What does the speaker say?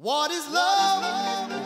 What is love? What is love?